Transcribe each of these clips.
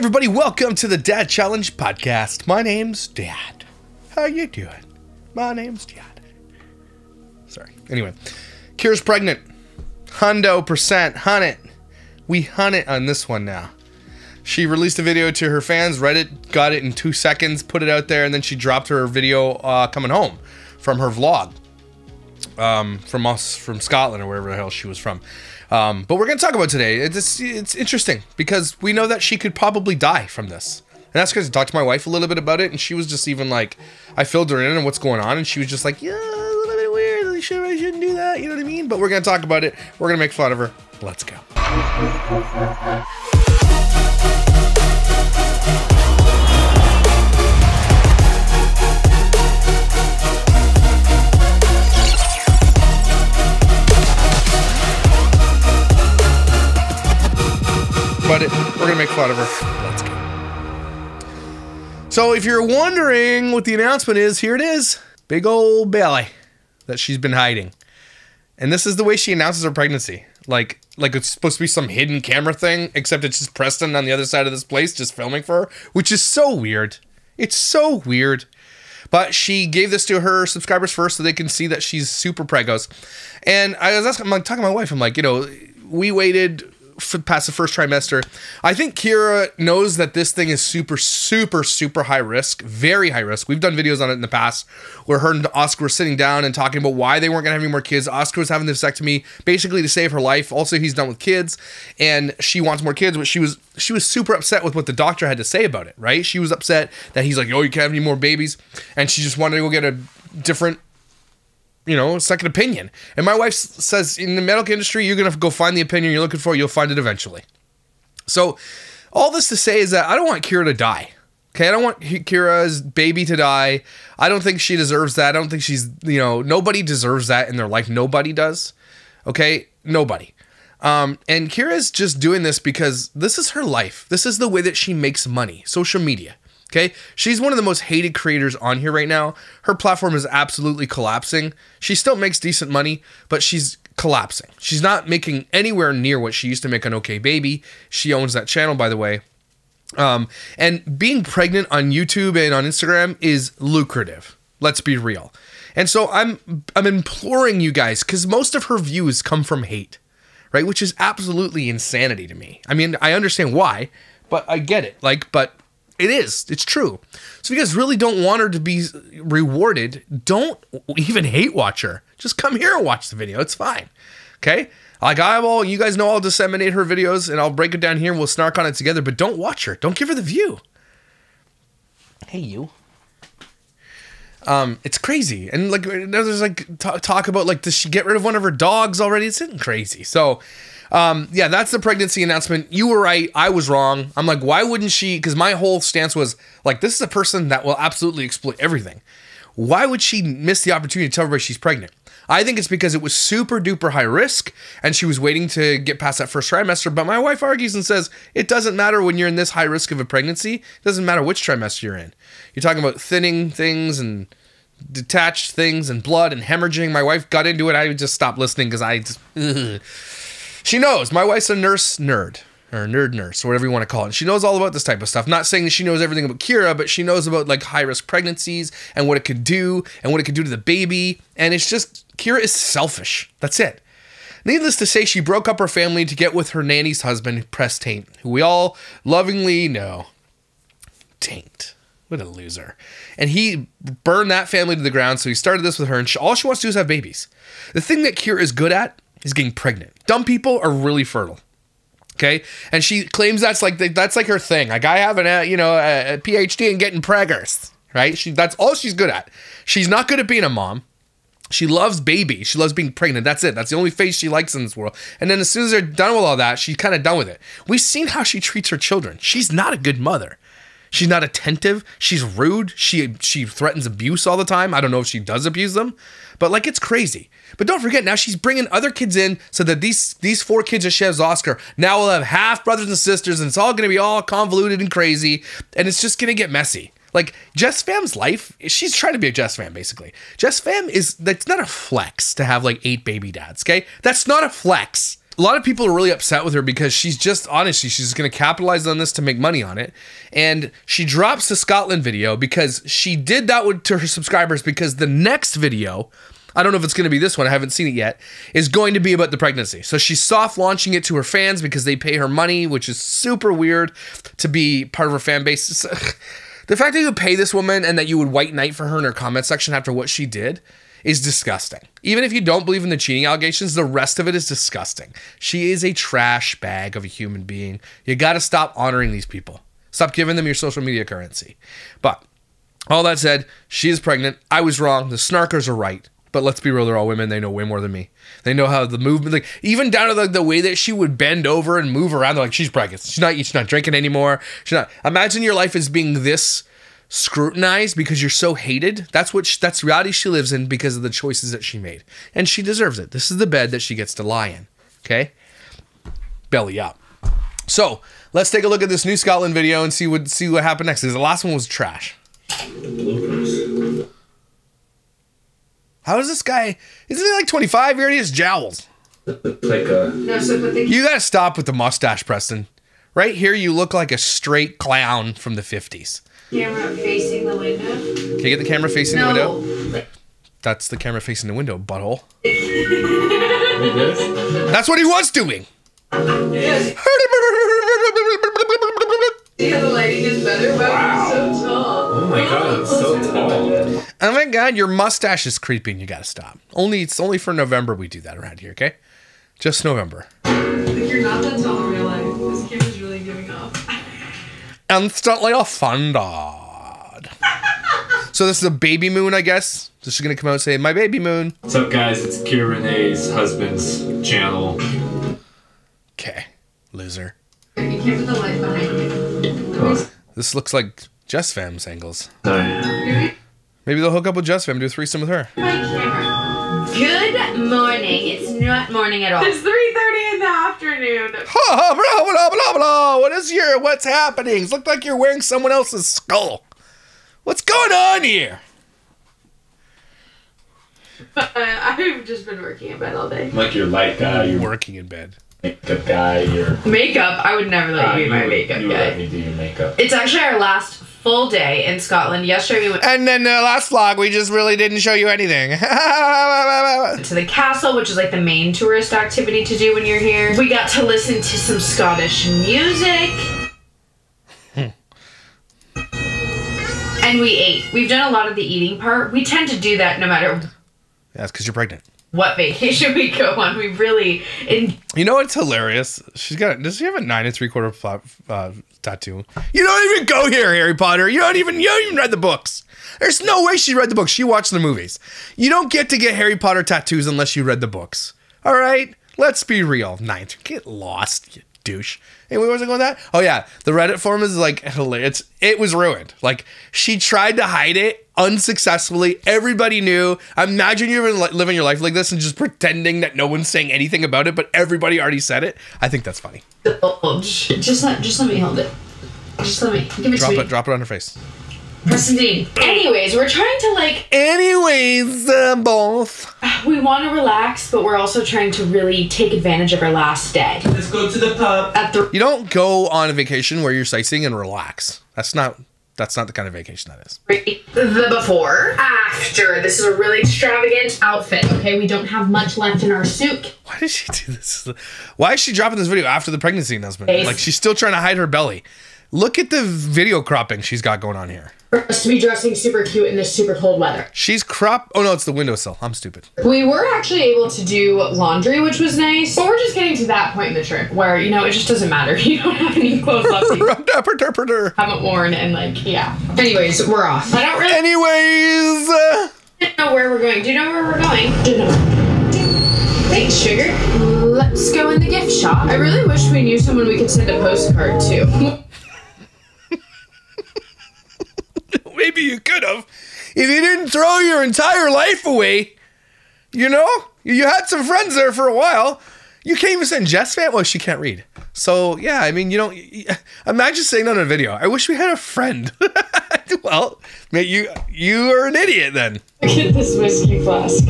everybody, welcome to the Dad Challenge podcast. My name's Dad. How you doing? My name's Dad. Sorry. Anyway, Kyra's pregnant. Hundo percent. Hunt it. We hunt it on this one now. She released a video to her fans. Reddit got it in two seconds, put it out there, and then she dropped her video uh, coming home from her vlog um, from us from Scotland or wherever the hell she was from. Um, but we're going to talk about today. It's it's interesting because we know that she could probably die from this. And that's because I talked to my wife a little bit about it, and she was just even like, I filled her in on what's going on, and she was just like, yeah, a little bit weird. I, should, I shouldn't do that. You know what I mean? But we're going to talk about it. We're going to make fun of her. Let's go. But it, we're gonna make fun of her. Let's go. So if you're wondering what the announcement is, here it is. Big old belly that she's been hiding. And this is the way she announces her pregnancy. Like like it's supposed to be some hidden camera thing, except it's just Preston on the other side of this place just filming for her, which is so weird. It's so weird. But she gave this to her subscribers first so they can see that she's super pregos. And I was asking, I'm like talking to my wife, I'm like, you know, we waited past the first trimester. I think Kyra knows that this thing is super, super, super high risk, very high risk. We've done videos on it in the past where her and Oscar were sitting down and talking about why they weren't going to have any more kids. Oscar was having the vasectomy basically to save her life. Also, he's done with kids and she wants more kids, but she was she was super upset with what the doctor had to say about it, right? She was upset that he's like, "Oh, you can't have any more babies." And she just wanted to go get a different you know, second opinion. And my wife says in the medical industry, you're going to go find the opinion you're looking for, you'll find it eventually. So, all this to say is that I don't want Kyra to die. Okay, I don't want Kyra's baby to die. I don't think she deserves that. I don't think she's, you know, nobody deserves that in their life. Nobody does. Okay, nobody. Um, and Kyra's just doing this because this is her life. This is the way that she makes money. Social media. Okay. She's one of the most hated creators on here right now. Her platform is absolutely collapsing. She still makes decent money, but she's collapsing. She's not making anywhere near what she used to make on OK Baby. She owns that channel, by the way. Um, and being pregnant on YouTube and on Instagram is lucrative. Let's be real. And so I'm I'm imploring you guys because most of her views come from hate, right? Which is absolutely insanity to me. I mean, I understand why, but I get it. Like, but it is. It's true. So if you guys really don't want her to be rewarded, don't even hate watch her. Just come here and watch the video. It's fine. Okay? Like I will, you guys know I'll disseminate her videos and I'll break it down here and we'll snark on it together, but don't watch her. Don't give her the view. Hey you. Um, it's crazy. And like there's like talk about like does she get rid of one of her dogs already? It's getting crazy. So um, yeah, that's the pregnancy announcement. You were right. I was wrong. I'm like, why wouldn't she? Because my whole stance was like, this is a person that will absolutely exploit everything. Why would she miss the opportunity to tell everybody she's pregnant? I think it's because it was super duper high risk and she was waiting to get past that first trimester. But my wife argues and says it doesn't matter when you're in this high risk of a pregnancy. It doesn't matter which trimester you're in. You're talking about thinning things and detached things and blood and hemorrhaging. My wife got into it. I just stopped listening because I just. Ugh. She knows. My wife's a nurse nerd or nerd nurse or whatever you want to call it. And She knows all about this type of stuff. Not saying that she knows everything about Kyra, but she knows about like high risk pregnancies and what it could do and what it could do to the baby. And it's just Kyra is selfish. That's it. Needless to say, she broke up her family to get with her nanny's husband, Press Taint, who we all lovingly know. Taint. What a loser. And he burned that family to the ground, so he started this with her, and she, all she wants to do is have babies. The thing that Kyra is good at is getting pregnant. Dumb people are really fertile. Okay, and she claims that's like that's like her thing. Like I have a uh, you know a, PhD in getting preggers, right? She that's all she's good at. She's not good at being a mom. She loves baby. She loves being pregnant. That's it. That's the only face she likes in this world. And then as soon as they're done with all that, she's kind of done with it. We've seen how she treats her children. She's not a good mother. She's not attentive. She's rude. She she threatens abuse all the time. I don't know if she does abuse them, but like it's crazy. But don't forget now she's bringing other kids in so that these these four kids she has Oscar now will have half brothers and sisters, and it's all to be all convoluted and crazy, and it's just to get messy. Like Jess Fam's life, she's trying to be a Jess Fam basically. Jess Fam is that's not a flex to have like eight baby dads. Okay, that's not a flex. A lot of people are really upset with her because she's just honestly she's going to capitalize on this to make money on it. And she drops the scotland video because she did that with, to her subscribers because the next video i don't know if it's going to be this one i haven't seen it yet is going to be about the pregnancy. So she's soft launching it to her fans because they pay her money which is super weird to be part of her fan base. The fact that you pay this woman and that you would white knight for her in her comment section after what she did is disgusting. Even if you don't believe in the cheating allegations, the rest of it is disgusting. She is a trash bag of a human being. You got to stop honoring these people. Stop giving them your social media currency. But all that said, she is pregnant. I was wrong. The snarkers are right. But let's be real, they're all women. They know way more than me. They know how the movement, like even down to the, the way that she would bend over and move around. They're like, she's pregnant. She's not. She's not drinking anymore. She's not. Imagine your life as being this scrutinized because you're so hated. That's what she, that's reality she lives in because of the choices that she made, and she deserves it. This is the bed that she gets to lie in. Okay, belly up. So let's take a look at this new Scotland video and see what see what happened next. Because the last one was trash. How is this guy? Isn't he like 25? He already has jowls. Like a No, so but the You gotta stop with the mustache, Preston. Right here, you look like a straight clown from the 50s. Camera facing the window. Can you get the camera facing the window? No. That's the camera facing the window, butthole. like. That's what he was doing. Yeah, the lighting is better. Wow, Wow. you're so tall. Oh my god, it's so tall. Oh my god, your mustache is creeping. You gotta stop. Only it's only for November we do that around here, okay? Just November. Like you're not that tall Instantly offended. so this is a baby moon, I guess. So she's gonna come out and say, "My baby moon." What's up, guys? It's Kyra Renee's husband's channel. Okay, loser. You can't put the light behind you. This looks like Jess Fam's angles. Oh, Sorry. Maybe they'll hook up with Jess Fam, do a threesome with her. My camera. Good morning. It's not morning at all. It's 3:30 in the afternoon. Ha, blah, blah, blah, blah. What is your, what's happening? It look like you're wearing someone else's skull. What's going on here? I've just been working in bed all day. Like your light guy, your Working in bed. makeup guy, your Makeup. I would never let Ah, you be my would- makeup you would let me do your makeup. It's actually our last full day in Scotland. Yesterday we went And then the last vlog, we just really didn't show you anything. to the castle, which is like the main tourist activity to do when you're here. We got to listen to some Scottish music. and we ate. We've done a lot of the eating part. We tend to do that no matter That's because you're pregnant. what vacation we go on. We really in You know what's hilarious? She's got. Does she have a nine and three quarter flat, uh, tattoo? You don't even go here, Harry Potter. You don't even. You don't even read the books. There's no way she read the books. She watched the movies. You don't get to get Harry Potter tattoos unless you read the books. All right, let's be real. Ninth, get lost, douche. Anyway, where was I going with that? Oh yeah, the Reddit forum is like hilarious. It was ruined. Like she tried to hide it unsuccessfully. Everybody knew. Imagine you're li- living your life like this and just pretending that no one's saying anything about it, but everybody already said it. I think that's funny. Just let just let me hold it. Just let me give it Drop to me. it. Drop it on her face. Preston Dean. Anyways, we're trying to like Anyways, uh, both. we want to relax, but we're also trying to really take advantage of our last day. Let's go to the pub. At the You don't go on a vacation where you're sightseeing and relax. That's not. That's not the kind of vacation that is. the before, after. This is a really extravagant outfit. Okay, we don't have much left in our suit. Why did she do this? Why is she dropping this video after the pregnancy announcement? Like she's still trying to hide her belly. Look at the video cropping she's got going on here. For to be dressing super cute in this super cold weather. She's crop. Oh no, it's the windowsill. I'm stupid. We were actually able to do laundry, which was nice. But we're just getting to that point in the trip where, you know, it just doesn't matter. You don't have any clothes left that you haven't worn and like, yeah. Anyways, we're off. I don't really Anyways. uh, I don't know where we're going. Do you know where we're going? Do you know? Thanks, sugar. Let's go in the gift shop. I really wish we knew someone we could send a postcard to. maybe you could have if you didn't throw your entire life away. You know, you had some friends there for a while. You can't even send Jess Fam. Well, she can't read. So yeah, I mean, you don't imagine saying that on a video. I wish we had a friend. well, mate, you you are an idiot then. Look at this whiskey flask.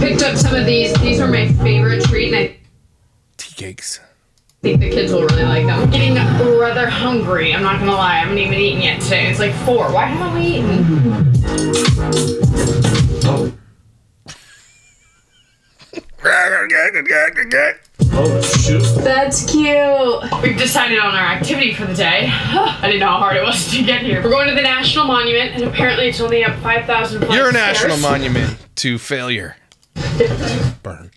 Picked up some of these. These are my favorite treat, and I Tea cakes. Think the kids will really like them. I'm getting rather hungry. I'm not gonna lie. I haven't even eaten yet today. It's like four. Why haven't we eaten? Oh shoot. That's cute. We've decided on our activity for the day. I didn't know how hard it was to get here. We're going to the National Monument, and apparently it's only up 5,000 flights You're a national stairs. monument to failure. Burn.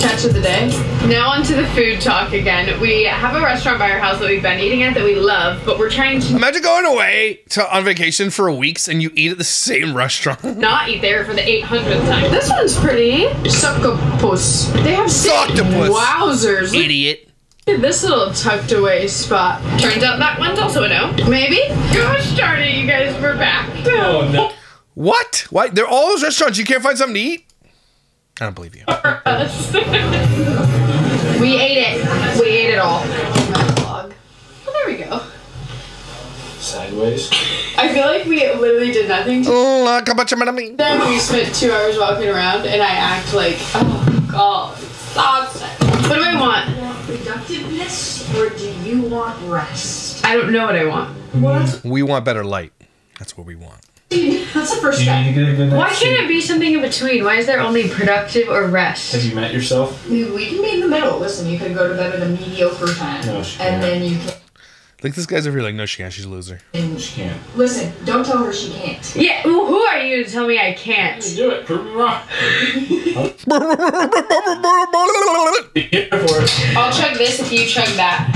Catch of the day. Now onto the food talk again. We have a restaurant by our house that we've been eating at that we love, but we're trying to Imagine going away to, on vacation for weeks and you eat at the same restaurant. not eat there for the 800th time. This one's pretty. Succopus. They have Sucktopus. Wowzers. Look Idiot. this little tucked away spot. Turns out that one's also a no. Maybe? Gosh darn it, you guys, we're back. Oh no. What? Why? They're all those restaurants. You can't find something to eat? I don't believe you. we ate it. We ate it all. Well, there we go. Sideways. I feel like we literally did nothing mm, uh, to Oh, like a bunch of money. Then we spent two hours walking around, and I act like, oh god, stop. What do I want? You want? productiveness or do you want rest? I don't know what I want. What? We want better light. That's what we want. That's the first Do you step. need to get a good night's Why can't sleep? it be something in between? Why is there only productive or rest? Have rest? you met yourself? We, we can be in the middle. Listen, you could go to bed at a mediocre time. No, she and can't. then you can. Like this guy's over here like, no, she can't. She's a loser. And She can't. Listen, don't tell her she can't. Yeah, well, who are you to tell me I can't? Do it. Prove me wrong. Be here. I'll chug this if you chug that.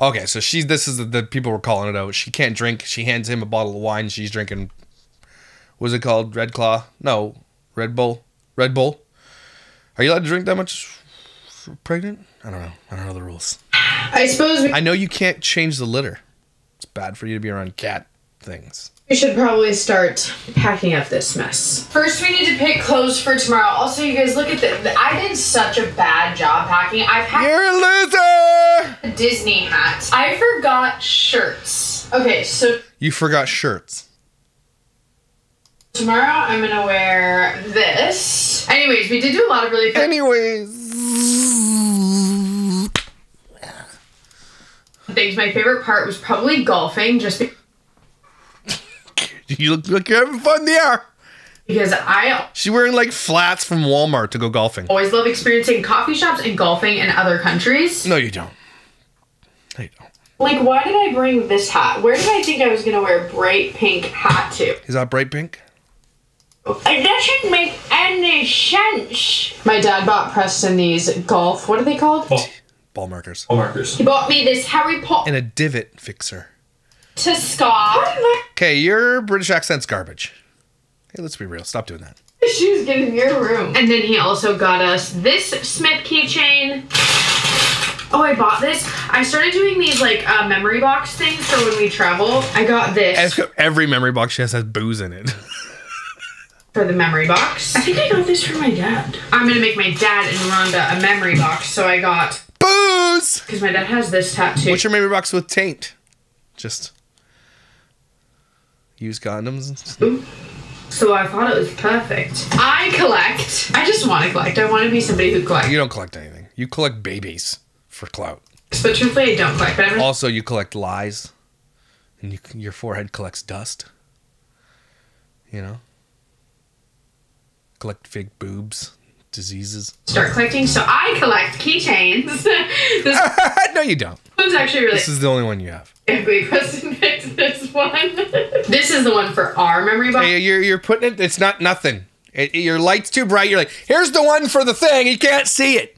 Okay, so she's this is the, the people were calling it out. She can't drink. She hands him a bottle of wine. She's drinking. Was it called Red Claw? No, Red Bull. Red Bull. Are you allowed to drink that much? Pregnant? I don't know. I don't know the rules. I suppose we, I know you can't change the litter. It's bad for you to be around cat things. We should probably start packing up this mess. First, we need to pick clothes for tomorrow. Also, you guys look at the. I did such a bad job packing. I packed. You're a loser. a Disney hat. I forgot shirts. Okay, so You forgot shirts. tomorrow I'm gonna wear this. Anyways, we did do a lot of really fun Anyways. things. My favorite part was probably golfing, just be- You look like you're having fun there. because I She's wearing like flats from Walmart to go golfing. always love experiencing coffee shops and golfing in other countries. No, you don't. No, you don't. Like, why did I bring this hat? Where did I think I was gonna wear a bright pink hat to? Is that bright pink? It doesn't make any sense. My dad bought Preston these golf. What are they called? Ball, Ball markers. ball markers. He bought me this Harry Potter And a divot fixer. To Scott. Okay, your British accent's garbage. Hey, let's be real. Stop doing that. Shoes get in your room. And then he also got us this Smith keychain. Oh, I bought this. I started doing these like uh, memory box things for when we travel. I got this Every- Every memory box she has has booze in it. for the memory box. I think I got this for my dad. I'm gonna make my dad and Rhonda a memory box. So I got booze! because my dad has this tattoo. What's your memory box with taint? Just use condoms. so I thought it was perfect. I collect. I just want to collect. I want to be somebody who collects. You don't collect anything. You collect babies for clout. But truthfully, I don't collect. But I'm Also, you collect lies, and you, your forehead collects dust. You know, collect fake boobs, diseases. start collecting. So I collect keychains. this no, you don't. one's actually really This is the only one you have. Preston picked this one. this is the one for our memory box. Hey, you're you're putting it. It's not nothing. It, your light's too bright. You're like, here's the one for the thing. You can't see it.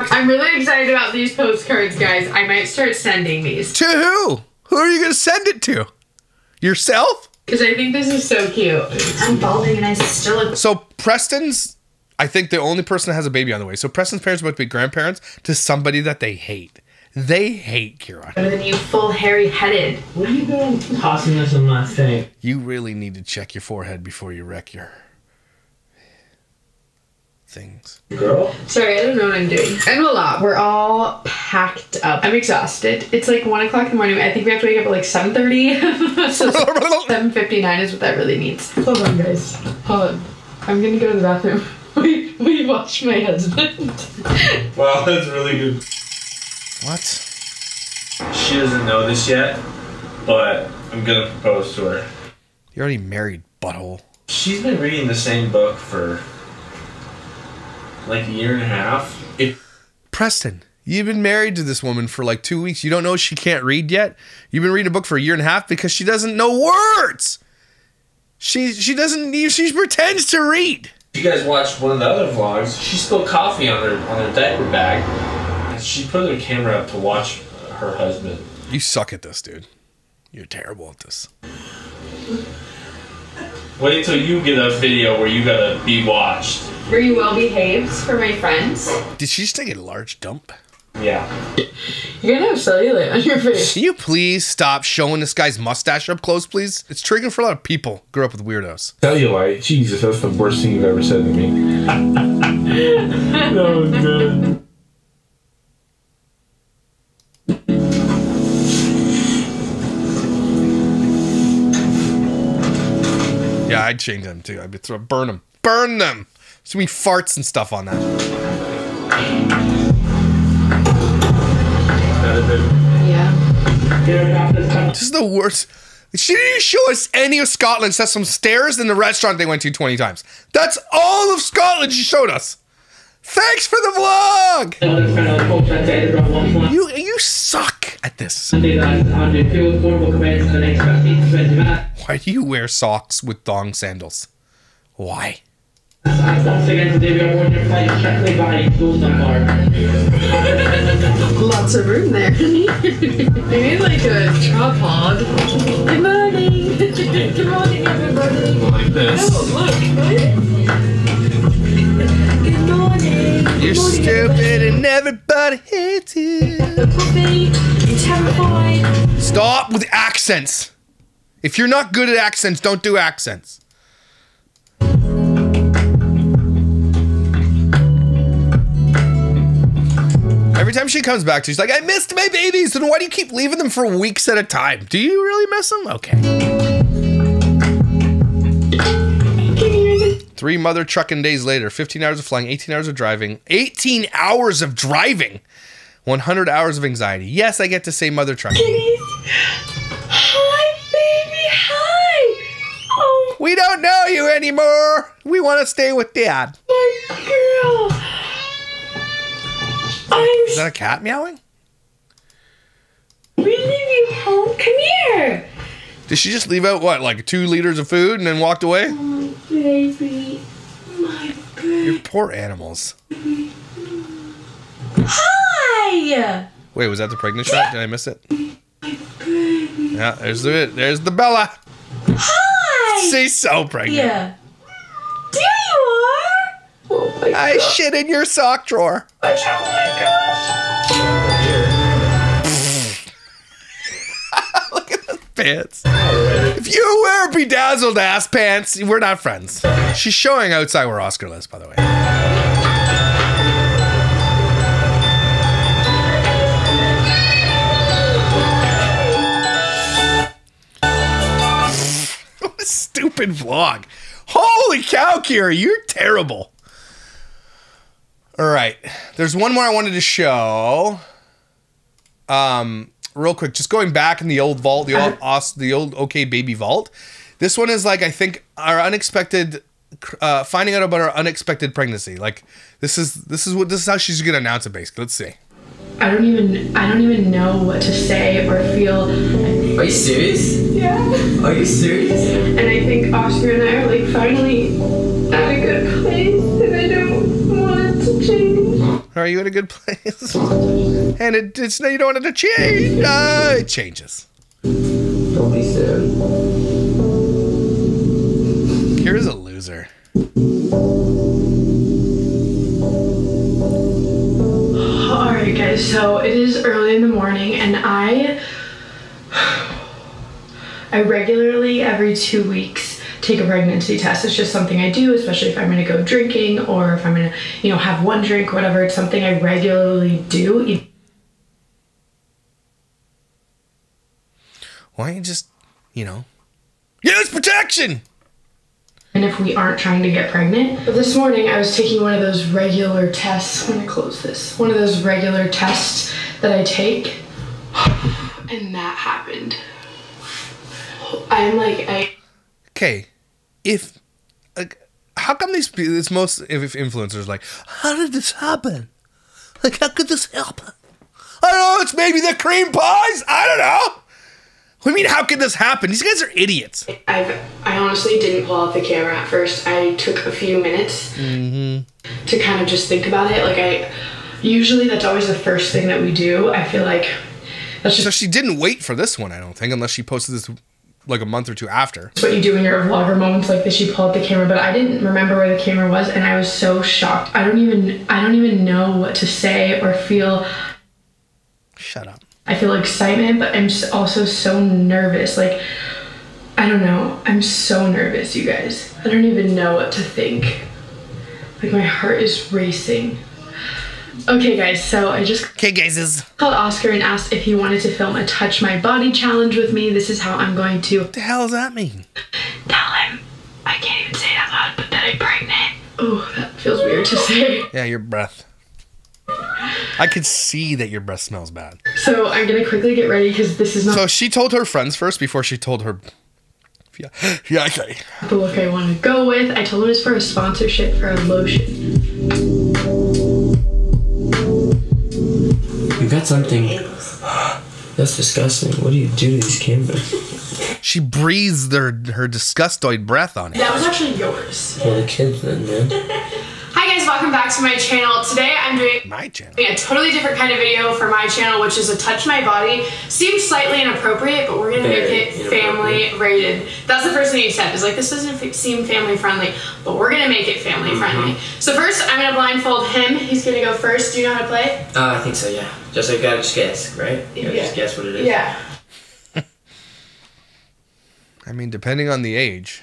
I'm really excited about these postcards, guys. I might start sending these To who? Who are you gonna send it to? Yourself? because I think this is so cute. I'm balding and I still look. So Preston's, I think the only person that has a baby on the way. So Preston's parents are about to be grandparents to somebody that they hate. They hate Kyra. Better than you, full hairy headed. What are you doing tossing this in my thing? You really need to check your forehead before you wreck your things. Girl? Sorry, I don't know what I'm doing. I know a lot. We're all packed up. I'm exhausted. It's like one o'clock in the morning. I think we have to wake up at like seven thirty. so seven fifty nine is what that really means. Hold on, guys. Hold on. I'm gonna go to the bathroom. We we watch my husband. Wow, that's really good. What? She doesn't know this yet, but I'm gonna propose to her. You're already married, butthole. She's been reading the same book for like a year and a half. It Preston, you've been married to this woman for like two weeks. You don't know she can't read yet? You've been reading a book for a year and a half because she doesn't know words. She she doesn't she pretends to read. You guys watched one of the other vlogs. She spilled coffee on her on her diaper bag. And she put her camera up to watch her husband. You suck at this, dude. You're terrible at this. Wait till you get a video where you gotta be watched. Were you well behaved for my friends? Did she just take a large dump? Yeah. You're gonna have cellulite on your face. Can you please stop showing this guy's mustache up close, please? It's triggering for a lot of people. Grew up with weirdos. Cellulite. Jesus, that's the worst thing you've ever said to me. that was oh, good. Yeah, I'd change them too. I'd be throw burn them, burn them. So many farts and stuff on that. This is the worst. She didn't show us any of Scotland except some stairs in the restaurant they went to 20 times. That's all of Scotland she showed us. Thanks for the vlog. You you suck at this. Sunday that on the field four will commence in the next 15 to 20 minutes. Why do you wear socks with thong sandals? Why? And once again today we are on your flight strictly by close number. Lots of room there. we need like a tripod. Good morning. Good morning, everybody. Like this. Oh, look. Good morning. You're stupid and everybody hates you. Puppy. You're terrified. Stop with accents. If you're not good at accents, don't do accents. Every time she comes back, she's like, I missed my babies. Then why do you keep leaving them for weeks at a time? Do you really miss them? Okay. Three mother trucking days later, 15 hours of flying, 18 hours of driving, 18 hours of driving, 100 hours of anxiety. Yes, I get to say mother trucking. Hi, baby. Hi. Oh, We don't know you anymore. We want to stay with dad. my girl. I'm Is that a cat meowing? We leave you home. Come here. Did she just leave out what, like two liters of food and then walked away? Oh, baby. My baby. You poor animals. Hi. Wait, was that the pregnant shot? Did I miss it? Yeah, there's the there's the Bella. Hi. She's so pregnant. Yeah. There you are. I shit in your sock drawer. Oh my gosh. Pants. If you wear bedazzled ass pants, we're not friends. She's showing outside where Oscar lives, by the way. What a stupid vlog. Holy cow, Kyra, you're terrible. All right. There's one more I wanted to show. Um, real quick, just going back in the old vault, the old os, the old OK Baby vault. This one is like I think our unexpected, uh, finding out about our unexpected pregnancy. Like this is this is what this is how she's gonna announce it. Basically, let's see. I don't even I don't even know what to say or feel. Are you serious? Yeah. Are you serious? And I think Oscar and I are like finally Are you in a good place? and it, it's no you don't want it to change. Uh, it changes. Don't be sad. Here's a loser. Alright guys, so it is early in the morning and I I regularly every two weeks take a pregnancy test. It's just something I do, especially if I'm gonna go drinking or if I'm gonna, you know, have one drink, whatever. It's something I regularly do. Why don't you just, you know, use protection? And if we aren't trying to get pregnant. But this morning I was taking one of those regular tests. I'm gonna close this. One of those regular tests that I take. And that happened. I'm like, I Okay, if like, how come these it's most if, influencers like how did this happen? Like how could this happen? I don't know. It's maybe the cream pies. I don't know. What do you mean? How could this happen? These guys are idiots. I've, I honestly didn't pull out the camera at first. I took a few minutes mm-hmm. to kind of just think about it. Like I, usually that's always the first thing that we do. I feel like that's So she didn't wait for this one. I don't think, unless she posted this like a month or two after. what you do in your vlogger moments like this. You pull up the camera, but I didn't remember where the camera was, and I was so shocked. I don't even, I don't even know what to say or feel. Shut up. I feel excitement, but I'm also so nervous. Like, I don't know. I'm so nervous, you guys. I don't even know what to think. Like, my heart is racing. Okay, guys, so I just Okay, guys, is called Oscar and asked if he wanted to film a Touch My Body challenge with me. This is how I'm going to what the hell does that mean? tell him. I can't even say that loud, but that I'm pregnant. Oh, that feels weird to say. Yeah, your breath. I could see that your breath smells bad. So I'm gonna quickly get ready because this is not So she told her friends first before she told her. Yeah, yeah, okay. the look I want to go with. I told him it's for a sponsorship for a lotion. You got something. That's disgusting. What do you do to these cameras? She breathes their her disgustoid breath on it. That was actually yours. Well, the kids then, man. Hi guys, welcome back to my channel. Today I'm doing My channel. a totally different kind of video for my channel, which is a touch my body. Seems slightly inappropriate, but we're gonna Very make it family rated. That's the first thing you said. Is like this doesn't seem family friendly, but we're gonna make it family Mm-hmm. friendly. So first, I'm gonna blindfold him. He's gonna go first. Do you know how to play? Uh, I think so, yeah. Just like gotta just guess, right? You gotta Yeah. just guess what it is. Yeah. I mean, depending on the age.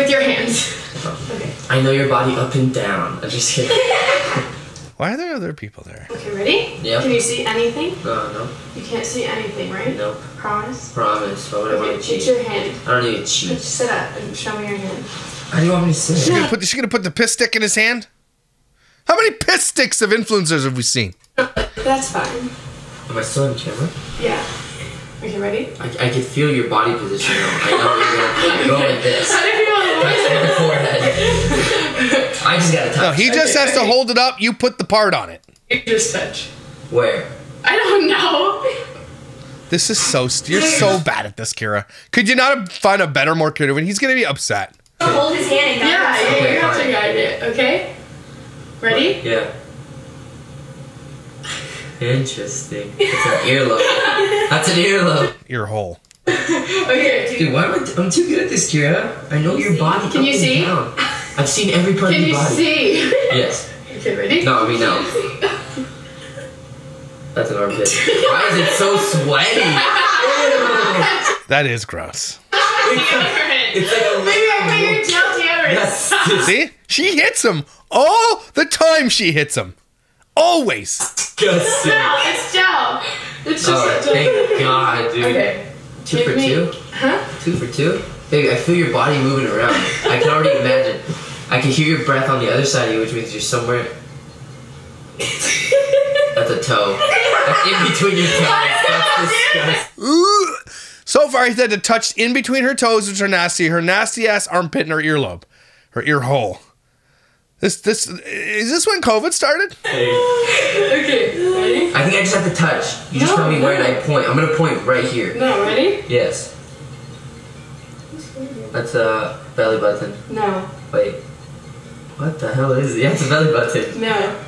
With your hands. Okay. I know your body up and down. I'm just kidding. Why are there other people there? Okay, ready? Yeah. Can you see anything? No, no, You can't see anything, right? no. Promise. Promise. Why would I Okay, want to cheat? your hand. I don't need to cheat. Just sit up and show me your hand. How do you want me to sit? She's gonna put, she gonna put the piss stick in his hand? How many piss sticks of influencers have we seen? That's fine. Am I still on camera? Yeah. Okay, ready? I, I can feel your body position though. I know where you're going. Go like this. How do you feel on the voice? On the forehead. I just gotta touch. No, he just has to hold it up. You put the part on it. You just touch. Where? I don't know. This is so. st- You're so bad at this, Kyra. Could you not find a better, more creative one? He's gonna be upset. Hold his hand yeah, guide Yeah, himself. you, Okay, you have to guide it, okay? Ready? Yeah. Interesting. It's an earlobe. That's an earlobe. Ear hole. Okay. Dude, why am I? I'm too good at this, Kyra. I know your body. Can up you and see? down. I've seen every part Can of your body. Can you see? Yes. Okay, ready? No, I mean no. That's an armpit. Why is it so sweaty? That is gross. Deodorant. It's like a Maybe I put your gel deodorant. That's See, she hits him all the time. She hits him, always. disgusting. No, it's gel. It's just Oh, thank God, dude. Okay. Two Give for me- two? Huh? Two for two? Baby, I feel your body moving around. I can already imagine. I can hear your breath on the other side of you, which means you're somewhere. That's a toe. That's in between your toes. That's disgusting. Ooh. So far, he said to touch in between her toes, which are nasty, her nasty ass armpit, and her earlobe, her ear hole. This, this is this when COVID started? Okay, ready? I think I just have to touch. You just No, tell me where no. and I point. I'm gonna point right here. No, ready? Yes. That's a belly button. No, Wait. What the hell is it? Yeah, it's a belly button. no.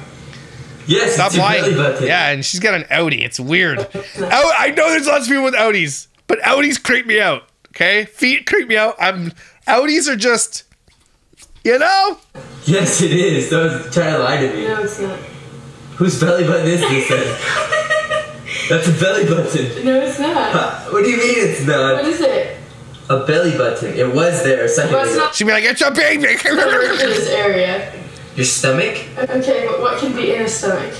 Yes, Stop it's your belly lying. button. Yeah, and she's got an outie. It's weird. Out, oh, I know there's lots of people with outies, but outies creep me out. Okay, feet creep me out. I'm outies are just, you know. Yes, it is. Don't try to lie to me. No, it's not. Whose belly button is this then? That's a belly button. No, it's not. What do you mean it's not? What is it? a belly button. It was there a second But ago. She'd be like, it's a baby. in this area. Your stomach? Okay, but what can be in a stomach?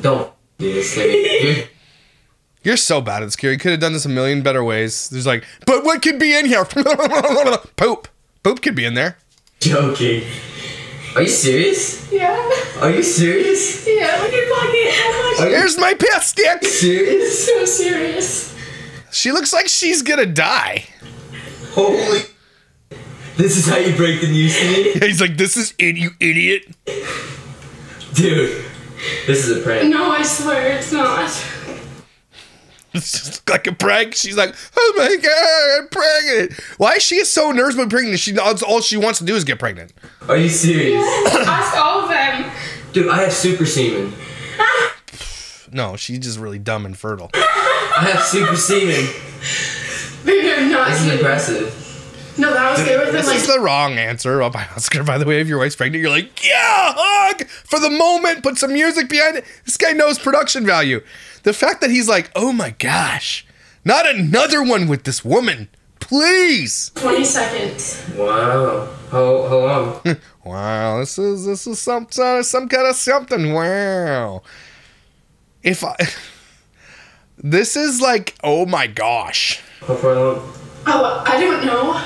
Don't do this. Like, you're You're so bad at scary. You could have done this a million better ways. There's like, but what could be in here? Poop. Poop could be in there. joking. Are you serious? Yeah. Are you serious? Yeah, look at pocket. How much? Are Here's my piss stick. serious? So serious. She looks like she's gonna die. Holy. This is how you break the news to me? He's like, this is it, you idiot. Dude. This is a prank. No, I swear it's not. It's just like a prank. She's like, oh my god, I'm pregnant. Why is she so nervous about pregnant? She all all she wants to do is get pregnant. Are you serious? Ask all of them. Dude, I have super semen. No, she's just really dumb and fertile. I have super semen. They're not This is impressive. No, that was they were This like is the wrong answer. Oh, by Oscar, by the way, if your wife's pregnant, you're like, yeah, hug for the moment. Put some music behind it. This guy knows production value. The fact that he's like, oh my gosh, not another one with this woman, please. 20 seconds. Wow. How, how long? Wow, this is this is some uh, some kind of something. Wow. If I, this is like, oh my gosh. How far long? Oh, I don't know.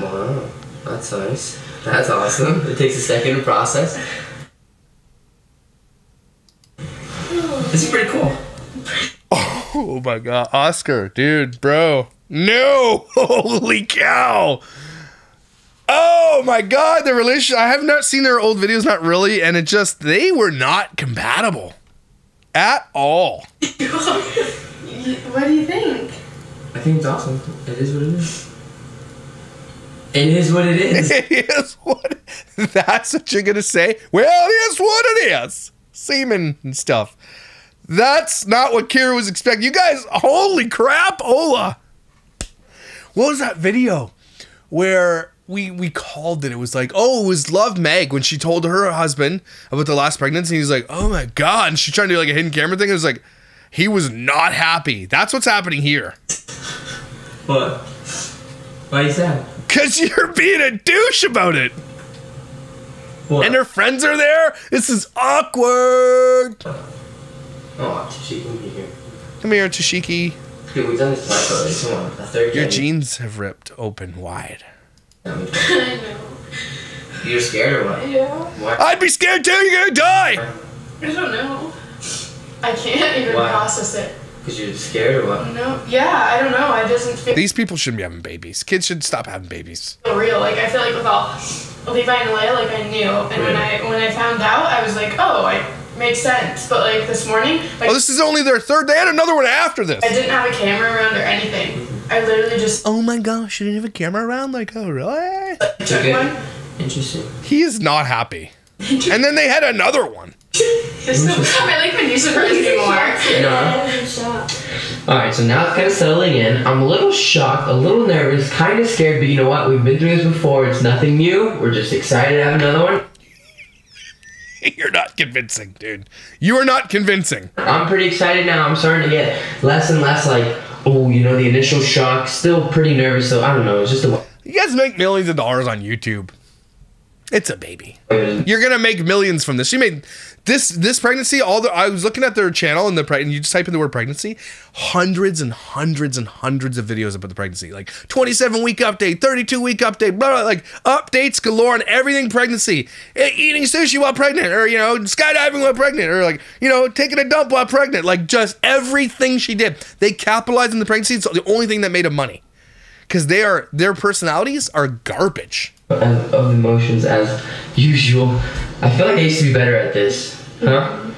Wow. That's nice. That's awesome. It takes a second to process. This is pretty cool. Oh my god, Oscar, dude, bro. No! Holy cow! Oh my god, the relationship. I have not seen their old videos, not really, and it just, they were not compatible at all. What do you think? I think it's awesome. It is what it is. It is what it is. It is what, that's what you're gonna say? Well, it is what it is. Semen and stuff. That's not what Kyra was expecting. You guys, holy crap, Ola. What was that video where we we called it? It was like, oh, it was Love Meg when she told her husband about the last pregnancy. He's like, oh my god, and she's trying to do like a hidden camera thing. It was like, he was not happy. That's what's happening here. What? Why is that? Cause you're being a douche about it. What? And her friends are there. This is awkward. oh, she can be here. Come here, Tashiki. Dude, we've done this twice already. Come on. A third Your jeans have ripped open wide. I know. You're scared or what? Yeah. Why? I'd be scared too. You're gonna die. I don't know. I can't even Why? process it. Because you're scared or what? No. Yeah, I don't know. I doesn't feel These people shouldn't be having babies. Kids should stop having babies. real. Like I feel like with all Levi and Leia, like I knew, and when I when I found out, I was like, oh, I makes sense. But like this morning, like Oh, this is only their third. They had another one after this. I didn't have a camera around or anything. I literally just Oh my gosh, you didn't have a camera around? Like, oh really? took Okay. one. Interesting. He is not happy. And then they had another one. It's so, I like when you surprise me more. No. Alright, so now it's kind of settling in. I'm a little shocked, a little nervous, kind of scared, but you know what? We've been through this before. It's nothing new. We're just excited to have another one. You're not convincing, dude. You are not convincing. I'm pretty excited now. I'm starting to get less and less like, oh, you know, the initial shock. Still pretty nervous, so I don't know. It's just a. You guys make millions of dollars on YouTube. It's a baby. You're gonna make millions from this. She made this this pregnancy. All the I was looking at their channel and the and you just type in the word pregnancy, hundreds and hundreds and hundreds of videos about the pregnancy. Like 27 week update, 32 week update, blah, blah like updates galore on everything pregnancy. Eating sushi while pregnant, or you know skydiving while pregnant, or like you know taking a dump while pregnant. Like just everything she did. They capitalized on the pregnancy. It's the only thing that made them money because they are their personalities are garbage. Of, of emotions as usual. I feel like I used to be better at this. Huh?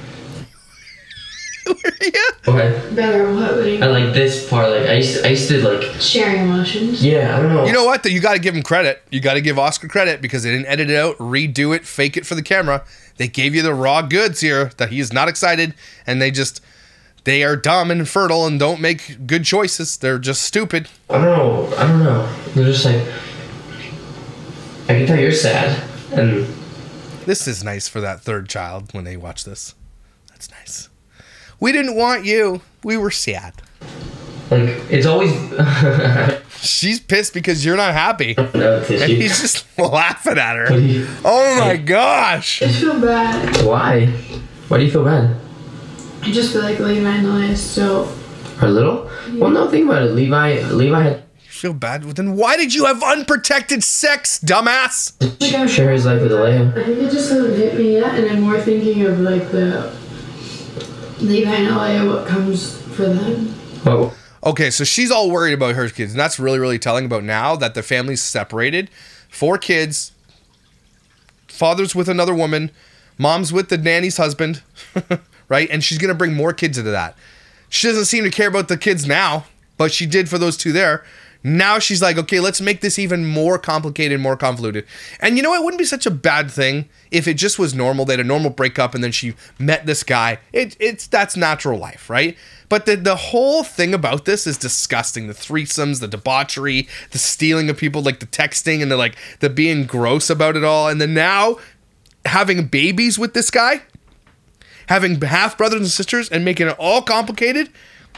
yeah. Okay. Better what? What you I like this part. Like I used, to, I used to like. Sharing emotions. Yeah, I don't know. You know what? Though you got to give him credit. You got to give Oscar credit because they didn't edit it out, redo it, fake it for the camera. They gave you the raw goods here that he is not excited, and they just they are dumb and infertile and don't make good choices. They're just stupid. I don't know. I don't know. They're just like. I can tell you're sad, and This is nice for that third child when they watch this. That's nice. We didn't want you. We were sad. like it's always. She's pissed because you're not happy. No And he's just laughing at her. You- Oh my gosh. I feel bad. Why? Why do you feel bad? I just feel like Levi and Elias so Are little? Well, no. Think about it. Levi. Levi had You feel bad? With then why did you have unprotected sex, dumbass? like I'm share his life with Alea. I think it just hasn't hit me yet, and I'm more thinking of like the Levi and Elia, what comes for them. What? Okay, so she's all worried about her kids, and that's really, really telling about now that the family's separated. Four kids, father's with another woman, mom's with the nanny's husband, right? And she's gonna bring more kids into that. She doesn't seem to care about the kids now, but she did for those two there. Now she's like, okay, let's make this even more complicated, more convoluted. And you know, it wouldn't be such a bad thing if it just was normal. They had a normal breakup, and then she met this guy. It, it's that's natural life, right? But the the whole thing about this is disgusting. The threesomes, the debauchery, the stealing of people, like the texting, and the like, the being gross about it all, and then now having babies with this guy, having half brothers and sisters, and making it all complicated.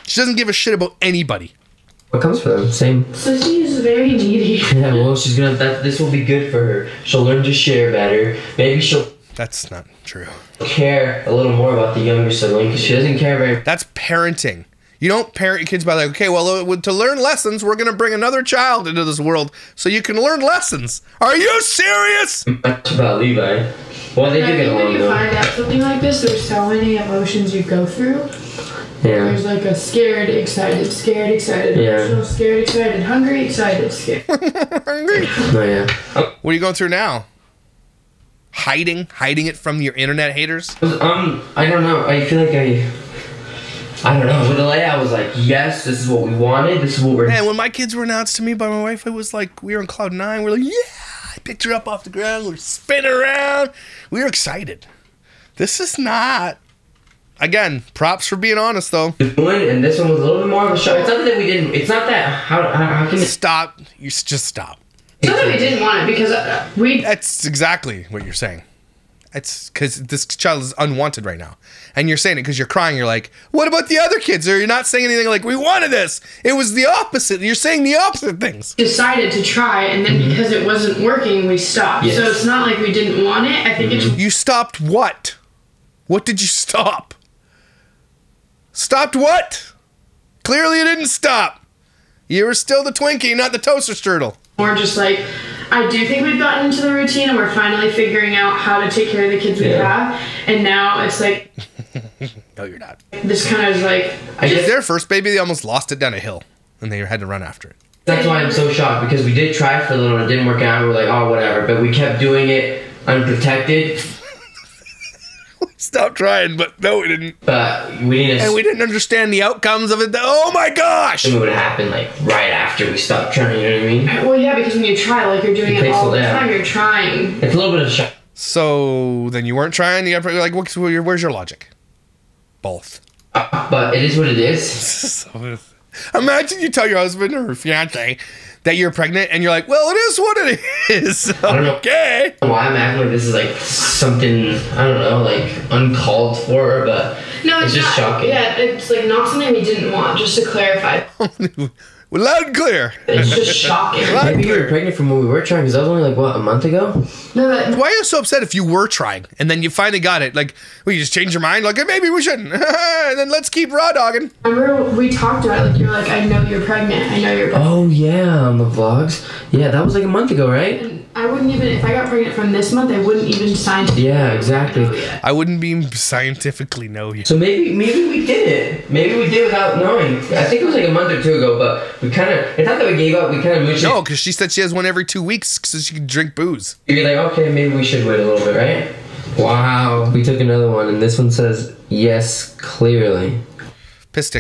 She doesn't give a shit about anybody. What comes for them? Same. Sissy is very needy. Yeah. Well, she's gonna. That this will be good for her. She'll learn to share better. Maybe she'll That's not true. care a little more about the younger sibling because she doesn't care very. That's parenting. You don't parent your kids by like, okay, well, uh, to learn lessons, we're gonna bring another child into this world so you can learn lessons. Are you serious? much about Levi. Well, they I do get think when along you though. find out something like this, there's so many emotions you go through. Yeah. There's like a scared, excited, scared, excited, Yeah. emotional, scared, excited, hungry, excited, scared. hungry. Oh yeah. Oh, What are you going through now? Hiding, hiding it from your internet haters. um, I don't know. I feel like I. I don't know. With Alea, I was like, yes, this is what we wanted. This is what we're. Man, when my kids were announced to me by my wife, it was like we were on cloud nine. We're like, yeah, I picked her up off the ground. We are spinning around. We were excited. This is not. Again, props for being honest though. doing, and this one was a little bit more of a shock. It's not that we didn't. It's not that. How how, how can it? Stop. You s- just stop. It's not that we didn't want it because uh, we That's exactly what you're saying. It's because this child is unwanted right now, and you're saying it because you're crying. You're like, "What about the other kids?" Or you're not saying anything like, "We wanted this." It was the opposite. You're saying the opposite things. decided to try, and then because it wasn't working, we stopped. Yes. So it's not like we didn't want it. I think it's You stopped what? What did you stop? Stopped what? Clearly, you didn't stop. You were still the Twinkie, not the toaster strudel. more just like I do think we've gotten into the routine, and we're finally figuring out how to take care of the kids we have. And now it's like No, you're not. this kind of is like I guess Their first baby, they almost lost it down a hill, and they had to run after it. that's why I'm so shocked because we did try for a little and it didn't work out. We were like, oh whatever, but we kept doing it unprotected. Stop trying, but no, we didn't. But we didn't. And we didn't understand the outcomes of it. Oh my gosh! it would have happened like right after we stopped trying. You know what I mean? well, yeah, because when you try, like you're doing It it all the lot. time. You're trying. It's a little bit of a shock. So then you weren't trying. You got like, what's, where's your logic? Both. Uh, but it is what it is. So, imagine you tell your husband or fiance that you're pregnant, and you're like, "Well, it is what it is." don't know. okay. Why I'm acting like this is like something I don't know, like uncalled for, but No, It's it's, just not. shocking. Yeah, it's like not something we didn't want. Just to clarify, Well, loud and clear. it's just shocking. Loud maybe you were pregnant from when we were trying because that was only like what a month ago. No, that, Why are you so upset if you were trying and then you finally got it? Like, well, you just change your mind. Like, maybe we shouldn't. and then let's keep raw dogging. I remember we talked about it. Like you're like, I know you're pregnant. I know you're. pregnant. Oh yeah, on the vlogs. Yeah, that was like a month ago, right? And I wouldn't even if I got pregnant from this month. I wouldn't even sign. Yeah, exactly. I wouldn't be scientifically know you. So maybe maybe we did it. Maybe we did without knowing. I think it was like a month or two ago, but we kind of. It's not that we gave up. We kind of moved. No, because she said she has one every two weeks so she can drink booze. You're like, okay, maybe we should wait a little bit, right? Wow. We took another one, and this one says yes, clearly. Piss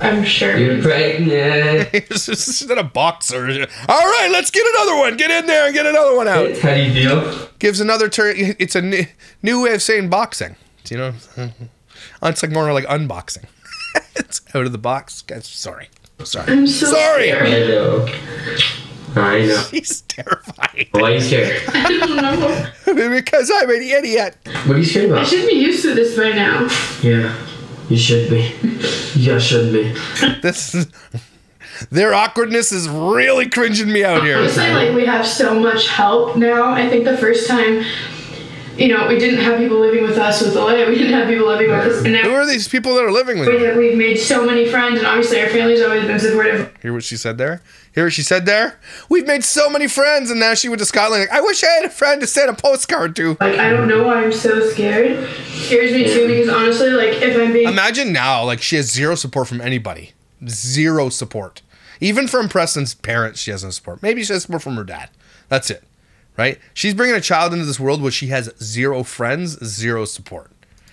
I'm sure. You're pregnant. She's not a boxer. All right, let's get another one. Get in there and get another one out. How do you feel? Gives another turn. It's a new, new way of saying boxing. Do you know? It's like more like unboxing. it's out of the box. Guys, sorry. Sorry. I'm so Sorry. I know. I know. He's terrifying. Why are you scared? I don't know. because I'm an idiot. What are you scared about? I should be used to this by now. Yeah, you should be. You should be. This is. Their awkwardness is really cringing me out here. Honestly, like we have so much help now. I think the first time, you know, we didn't have people living with us with Alea. We didn't have people living with us, and Who now are these people that are living with you? we've made so many friends, and obviously our family's always been supportive. Hear what she said there? Hear what she said there? We've made so many friends, and now she went to Scotland. Like, I wish I had a friend to send a postcard to. Like I don't know why I'm so scared. Scares me too because honestly, like if I'm being Imagine now, like she has zero support from anybody. Zero support. Even from Preston's parents, she has no support. Maybe she has support from her dad. That's it. Right? She's bringing a child into this world where she has zero friends, zero support.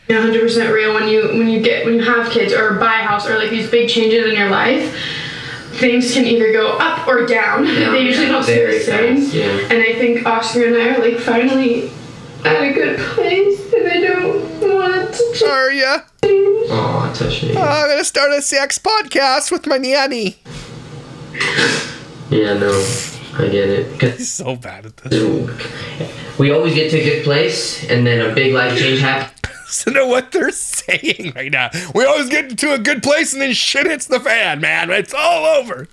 100 percent real when you when you get when you have kids or buy a house or like these big changes in your life. Things can either go up or down. they usually don't stay the same. yeah. And I think Oscar and I are like finally at a good place, and I don't want to change. Are ya? Oh, touch me. Oh, I'm gonna start a sex podcast with my nanny. Yeah, no, I get it. 'Cause He's so bad at this. we always get to a good place, and then a big life change happens, So know what they're saying right now. We always get to a good place and then shit hits the fan, man. It's all over.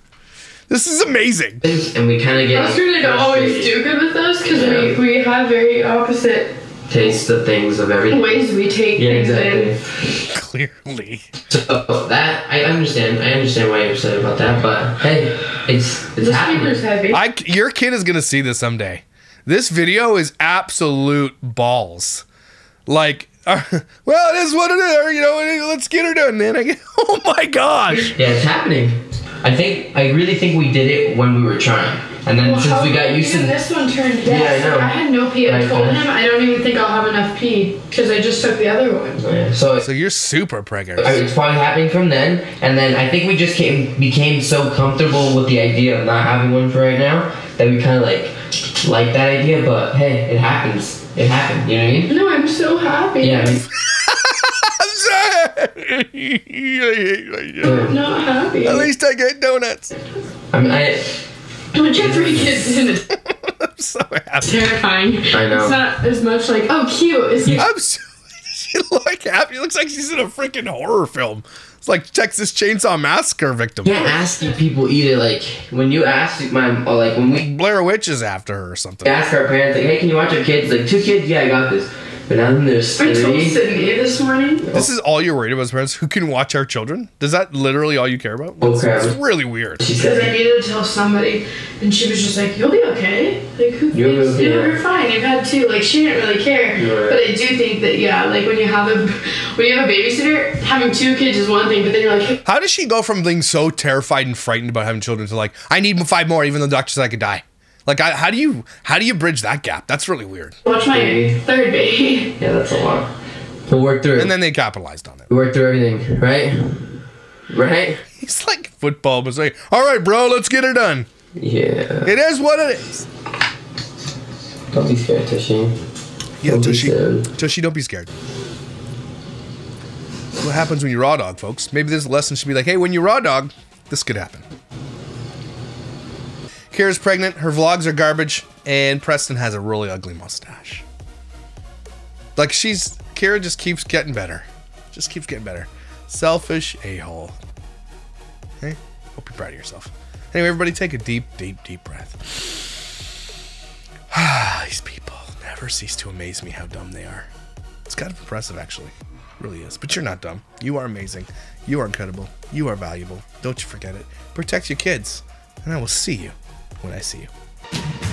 This is amazing. and we kind of get Oscar and I don't always do good with us because we, we have very opposite taste the things of everything. ways we take Yeah, things exactly. in. Clearly. So that I understand. I understand why you're upset about that, but hey, it's it's This happening. paper's heavy. I, your kid is gonna see this someday. This video is absolute balls. Like, uh, well, it is what it is. You know, let's get her done. Then I get, oh my gosh. Yeah, it's happening. I think I really think we did it when we were trying, and then Well, since we got used even to this one turned yes. Yeah, I know. I had no pee. I Right, told him I don't even think I'll have enough pee because I just took the other one. Yeah, so So you're super preggers. I mean, it's probably happening from then, and then I think we just came became so comfortable with the idea of not having one for right now that we kind of like like that idea. But hey, it happens. It happened. You know what I mean? No, I'm so happy. Yeah. I mean, I'm not happy. At least I get donuts. I mean, I Which have three kids in it. I'm so happy. Terrifying. I know. It's not as much like, oh, cute. It's I'm so. She look happy. It looks like she's in a freaking horror film. It's like Texas Chainsaw Massacre victim. can't ask you people either. Like when you ask my or like when we Blair Witch is after her or something. ask our parents like, hey, can you watch our kids? Like two kids, yeah, I got this. But now then there's I told three. Sydney this morning. This is all you're worried about as parents? Who can watch our children? Is that literally all you care about? It's, it's really weird. She said I needed to tell somebody, and she was just like, "You'll be okay. Like, who you'll be okay. you're fine. You've had two. Like, she didn't really care. Right. But I do think that yeah, like when you have a when you have a babysitter, having two kids is one thing, but then you're like, How does she go from being so terrified and frightened about having children to like, I need five more, even though the doctor said I could die? Like, I, how do you how do you bridge that gap? That's really weird. watch my Baby. third baby. yeah, that's a lot. We'll work through it. And then they capitalized on it. we work through everything, right? Right? He's like football, but like, all right, bro, let's get it done. Yeah. It is what it is. Don't be scared, Tushy. Yeah, Don't be Tushy. scared. Tushy, don't be scared. What happens when you raw dog, folks? Maybe this lesson should be like, hey, when you raw dog, this could happen. Kyra's pregnant, her vlogs are garbage, and Preston has a really ugly mustache. Like she's Kira just keeps getting better. Just keeps getting better. Selfish a-hole. Hey, hope you're proud of yourself. Anyway, everybody take a deep, deep, deep breath. These people never cease to amaze me how dumb they are. It's kind of impressive, actually. Really is. But you're not dumb. You are amazing. You are incredible. You are valuable. Don't you forget it. Protect your kids. And I will see you when I see you.